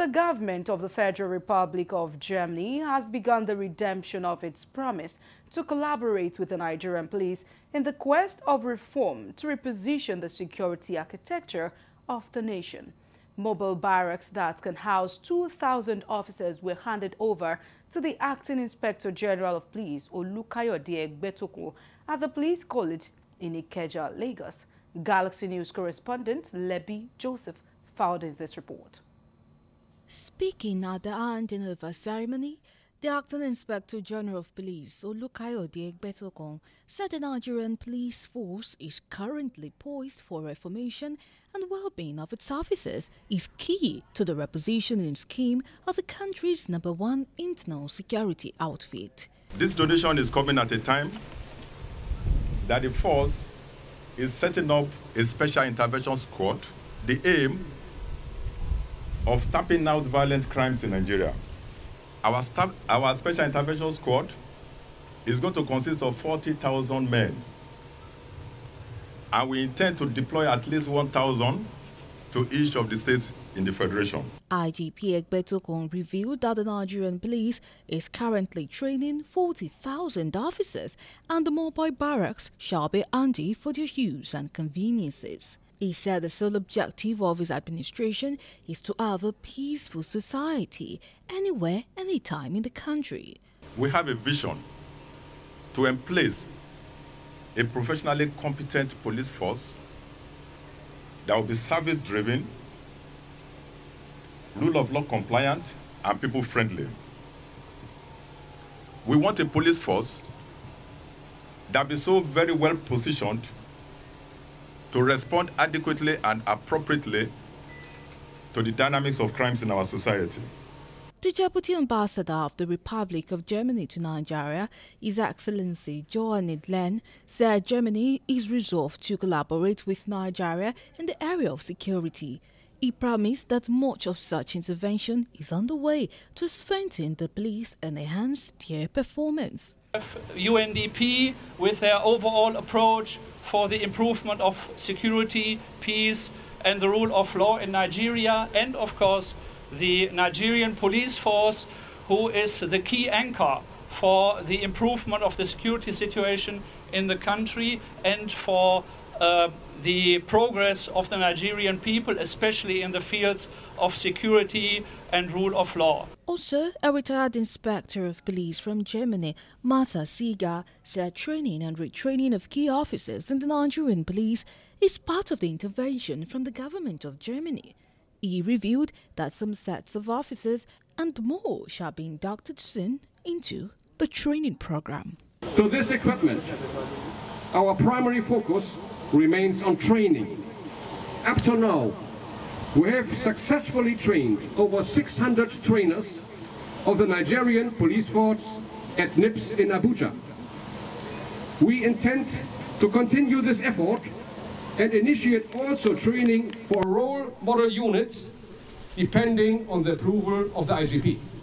The government of the Federal Republic of Germany has begun the redemption of its promise to collaborate with the Nigerian police in the quest of reform to reposition the security architecture of the nation. Mobile barracks that can house 2,000 officers were handed over to the Acting Inspector General of Police, Olukayode Egbetokun, at the Police College in Ikeja, Lagos. Galaxy News correspondent Lebby Joseph found in this report. Speaking at the handing over ceremony, the acting inspector general of police, Olukayode Egbetokun, said the Nigerian police force is currently poised for reformation and well-being of its officers is key to the repositioning scheme of the country's number one internal security outfit. This donation is coming at a time that the force is setting up a special intervention squad. The aim of stamping out violent crimes in Nigeria. Our, staff, our special intervention squad is going to consist of 40,000 men. And we intend to deploy at least 1,000 to each of the states in the Federation. IGP Egbetokun revealed that the Nigerian police is currently training 40,000 officers and the mobile barracks shall be handy for their use and conveniences. He said the sole objective of his administration is to have a peaceful society anywhere, anytime in the country. We have a vision to emplace a professionally competent police force that will be service driven, rule of law compliant, and people friendly. We want a police force that be so very well positioned to respond adequately and appropriately to the dynamics of crimes in our society. The Deputy Ambassador of the Republic of Germany to Nigeria, His Excellency Johann Idlen, said Germany is resolved to collaborate with Nigeria in the area of security. He promised that much of such intervention is underway to strengthen the police and enhance their performance. UNDP, with their overall approach for the improvement of security, peace, and the rule of law in Nigeria, and of course, the Nigerian police force, who is the key anchor for the improvement of the security situation in the country and for uh, the progress of the Nigerian people, especially in the fields of security and rule of law. Also, a retired inspector of police from Germany, Martha Sieger, said training and retraining of key officers in the Nigerian police is part of the intervention from the government of Germany. He revealed that some sets of officers and more shall be inducted soon into the training program. To this equipment, our primary focus remains on training. Up to now, we have successfully trained over 600 trainers of the Nigerian police force at NIPS in Abuja. We intend to continue this effort and initiate also training for role model units depending on the approval of the IGP.